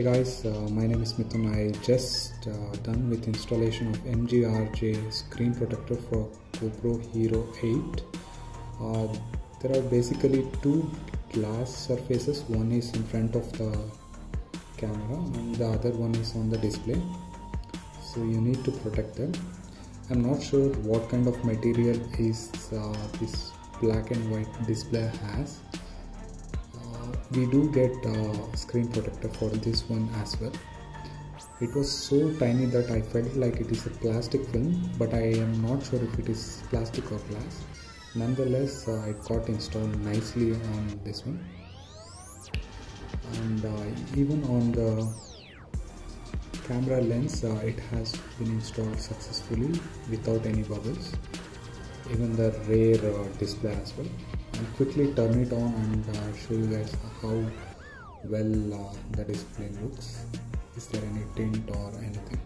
Hey guys, uh, my name is Mithun. I just uh, done with installation of MGRJ screen protector for GoPro Hero 8. Uh, there are basically two glass surfaces. One is in front of the camera and the other one is on the display. So you need to protect them. I'm not sure what kind of material is uh, this black and white display has we do get a screen protector for this one as well. It was so tiny that I felt like it is a plastic film but I am not sure if it is plastic or glass. Nonetheless uh, it got installed nicely on this one. And uh, even on the camera lens uh, it has been installed successfully without any bubbles even the rear uh, display as well. I'll quickly turn it on and uh, show you guys how well uh, the display looks. Is there any tint or anything?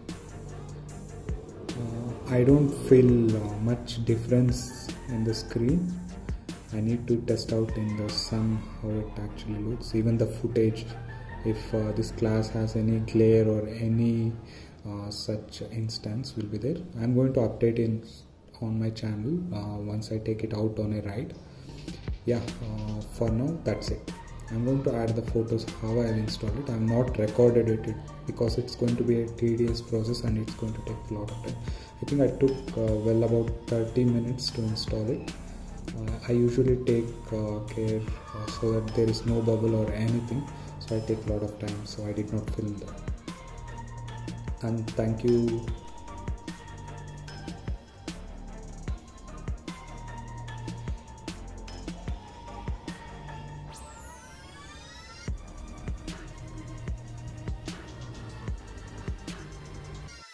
Uh, I don't feel uh, much difference in the screen. I need to test out in the sun how it actually looks. Even the footage if uh, this glass has any glare or any uh, such instance will be there. I'm going to update in on my channel. Uh, once I take it out on a ride. Yeah uh, for now that's it. I'm going to add the photos how I'll install it. I'm not recorded it because it's going to be a tedious process and it's going to take a lot of time. I think I took uh, well about 30 minutes to install it. Uh, I usually take uh, care uh, so that there is no bubble or anything. So I take a lot of time so I did not film that. And thank you